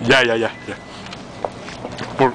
Ya, ya, ya, ya. Por,